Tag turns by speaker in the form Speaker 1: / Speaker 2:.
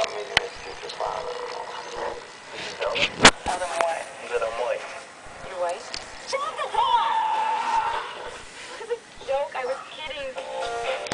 Speaker 1: about me doing.